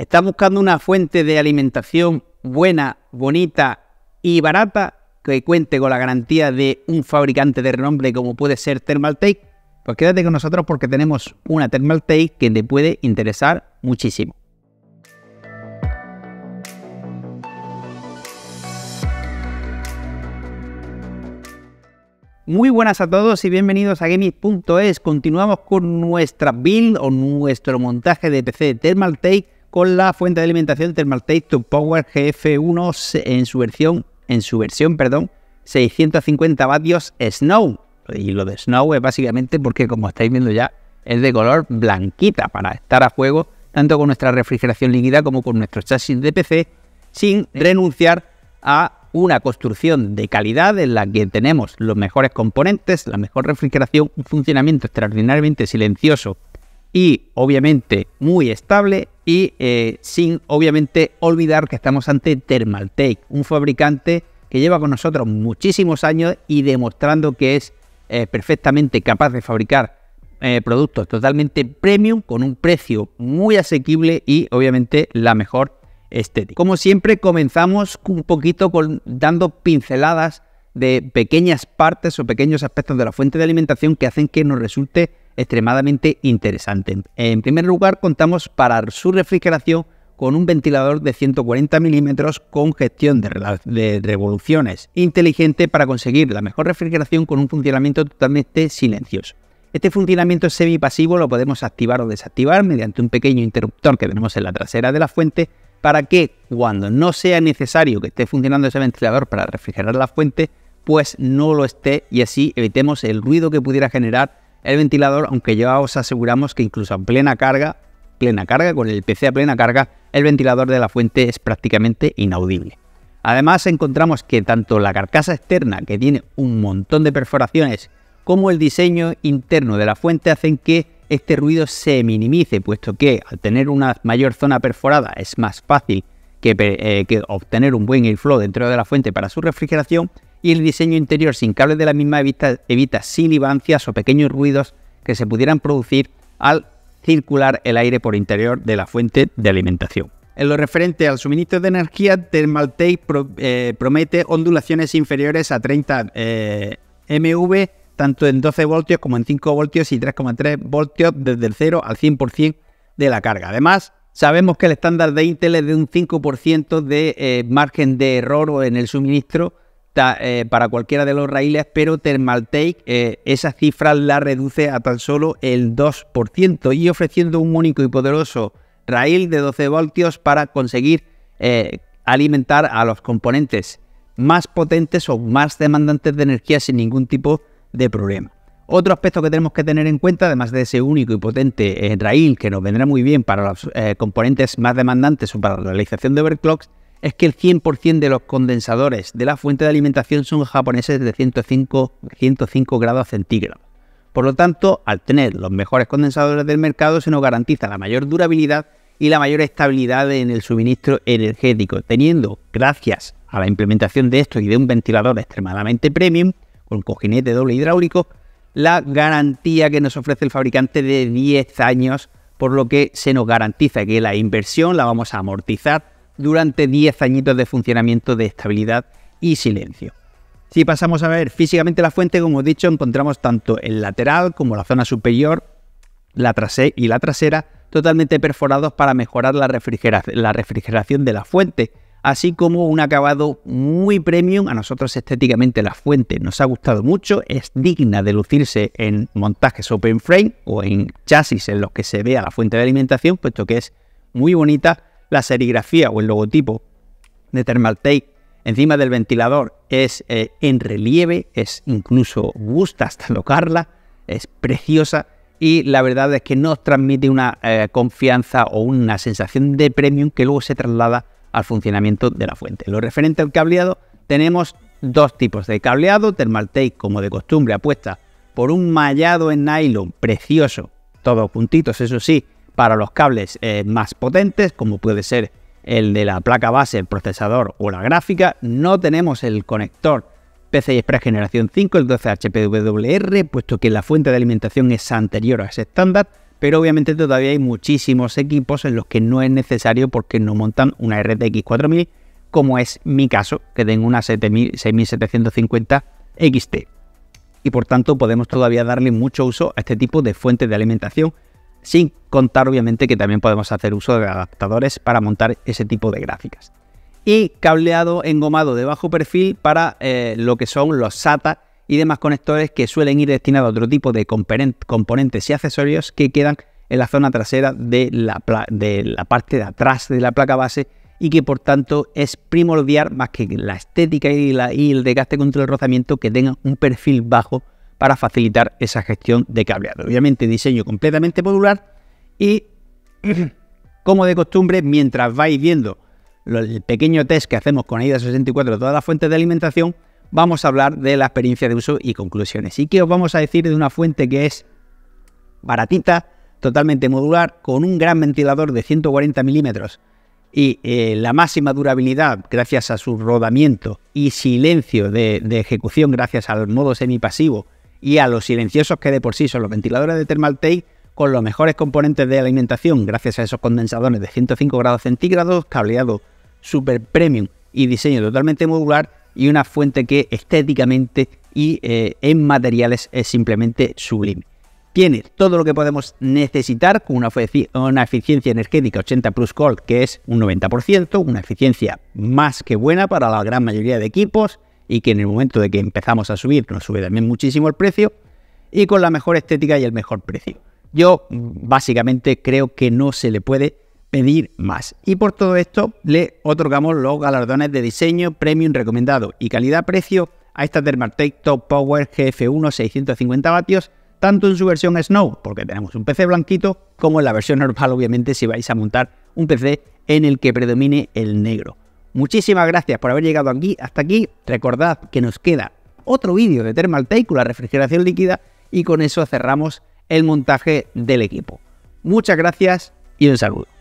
¿Estás buscando una fuente de alimentación buena, bonita y barata que cuente con la garantía de un fabricante de renombre como puede ser Thermaltake? Pues quédate con nosotros porque tenemos una Thermaltake que te puede interesar muchísimo. Muy buenas a todos y bienvenidos a Gaming.es. Continuamos con nuestra build o nuestro montaje de PC de Thermaltake con la fuente de alimentación Thermaltake to Power GF1 en su versión, en su versión, perdón, 650 vatios Snow. Y lo de Snow es básicamente porque, como estáis viendo ya, es de color blanquita para estar a juego tanto con nuestra refrigeración líquida como con nuestro chasis de PC sin renunciar a una construcción de calidad en la que tenemos los mejores componentes, la mejor refrigeración, un funcionamiento extraordinariamente silencioso y obviamente muy estable y eh, sin obviamente olvidar que estamos ante Thermaltake, un fabricante que lleva con nosotros muchísimos años y demostrando que es eh, perfectamente capaz de fabricar eh, productos totalmente premium con un precio muy asequible y obviamente la mejor como siempre, comenzamos un poquito con, dando pinceladas de pequeñas partes o pequeños aspectos de la fuente de alimentación que hacen que nos resulte extremadamente interesante. En primer lugar, contamos para su refrigeración con un ventilador de 140 milímetros con gestión de, revoluciones inteligente para conseguir la mejor refrigeración con un funcionamiento totalmente silencioso. Este funcionamiento semipasivo lo podemos activar o desactivar mediante un pequeño interruptor que tenemos en la trasera de la fuente para que cuando no sea necesario que esté funcionando ese ventilador para refrigerar la fuente, pues no lo esté y así evitemos el ruido que pudiera generar el ventilador, aunque ya os aseguramos que incluso a plena carga, plena carga, con el PC a plena carga, el ventilador de la fuente es prácticamente inaudible. Además encontramos que tanto la carcasa externa, que tiene un montón de perforaciones, como el diseño interno de la fuente hacen que este ruido se minimice, puesto que al tener una mayor zona perforada es más fácil eh, que, obtener un buen airflow dentro de la fuente para su refrigeración y el diseño interior sin cables de la misma evita, evita silivancias o pequeños ruidos que se pudieran producir al circular el aire por interior de la fuente de alimentación. En lo referente al suministro de energía, Thermaltake eh, promete ondulaciones inferiores a 30 eh, MV tanto en 12 voltios como en 5 voltios y 3,3 voltios desde el 0 al 100% de la carga. Además, sabemos que el estándar de Intel es de un 5% de eh, margen de error en el suministro eh, para cualquiera de los raíles, pero Thermaltake eh, esa cifra la reduce a tan solo el 2% y ofreciendo un único y poderoso raíl de 12 voltios para conseguir alimentar a los componentes más potentes o más demandantes de energía sin ningún tipo de problema. Otro aspecto que tenemos que tener en cuenta, además de ese único y potente eh, rail que nos vendrá muy bien para los eh, componentes más demandantes o para la realización de overclocks, es que el 100% de los condensadores de la fuente de alimentación son japoneses de 105, 105 grados centígrados. Por lo tanto, al tener los mejores condensadores del mercado, se nos garantiza la mayor durabilidad y la mayor estabilidad en el suministro energético, teniendo, gracias a la implementación de esto y de un ventilador extremadamente premium, con cojinete doble hidráulico, la garantía que nos ofrece el fabricante de 10 años, por lo que se nos garantiza que la inversión la vamos a amortizar durante 10 añitos de funcionamiento de estabilidad y silencio. Si pasamos a ver físicamente la fuente, como he dicho, encontramos tanto el lateral como la zona superior la trasera y la trasera totalmente perforados para mejorar la refrigeración de la fuente, así como un acabado muy premium. A nosotros estéticamente la fuente nos ha gustado mucho, es digna de lucirse en montajes open frame o en chasis en los que se vea la fuente de alimentación, puesto que es muy bonita. La serigrafía o el logotipo de Thermaltake encima del ventilador es eh, en relieve, es incluso gusta hasta tocarla, es preciosa y la verdad es que nos transmite una eh, confianza o una sensación de premium que luego se traslada al funcionamiento de la fuente. Lo referente al cableado, tenemos dos tipos de cableado, Thermaltake como de costumbre apuesta por un mallado en nylon precioso, todos puntitos, eso sí, para los cables eh, más potentes, como puede ser el de la placa base, el procesador o la gráfica. No tenemos el conector PCI Express generación 5, el 12HPWR, puesto que la fuente de alimentación es anterior a ese estándar, pero obviamente todavía hay muchísimos equipos en los que no es necesario porque no montan una RTX 4000, como es mi caso, que tengo una 6750 XT. Y por tanto podemos todavía darle mucho uso a este tipo de fuentes de alimentación, sin contar obviamente que también podemos hacer uso de adaptadores para montar ese tipo de gráficas. Y cableado engomado de bajo perfil para eh, lo que son los SATA y demás conectores que suelen ir destinados a otro tipo de componentes y accesorios que quedan en la zona trasera de la, parte de atrás de la placa base y que por tanto es primordial más que la estética y, y el desgaste contra el rozamiento que tengan un perfil bajo para facilitar esa gestión de cableado. Obviamente diseño completamente modular y como de costumbre mientras vais viendo el pequeño test que hacemos con AIDA 64 de todas las fuentes de alimentación, vamos a hablar de la experiencia de uso y conclusiones. ¿Y qué os vamos a decir de una fuente que es baratita, totalmente modular, con un gran ventilador de 140 milímetros y eh, la máxima durabilidad gracias a su rodamiento y silencio de, ejecución gracias al modo semipasivo y a los silenciosos que de por sí son los ventiladores de Thermaltake con los mejores componentes de alimentación gracias a esos condensadores de 105 grados centígrados, cableado super premium y diseño totalmente modular, y una fuente que estéticamente y eh, en materiales es simplemente sublime. Tiene todo lo que podemos necesitar con una, una eficiencia energética 80 plus Gold que es un 90%, una eficiencia más que buena para la gran mayoría de equipos y que en el momento de que empezamos a subir nos sube también muchísimo el precio y con la mejor estética y el mejor precio. Yo básicamente creo que no se le puede pedir más. Y por todo esto le otorgamos los galardones de diseño, premium recomendado y calidad-precio a esta Thermaltake Top Power GF1 650 vatios, tanto en su versión Snow, porque tenemos un PC blanquito, como en la versión normal, obviamente, si vais a montar un PC en el que predomine el negro. Muchísimas gracias por haber llegado aquí hasta aquí. Recordad que nos queda otro vídeo de Thermaltake con la refrigeración líquida y con eso cerramos el montaje del equipo. Muchas gracias y un saludo.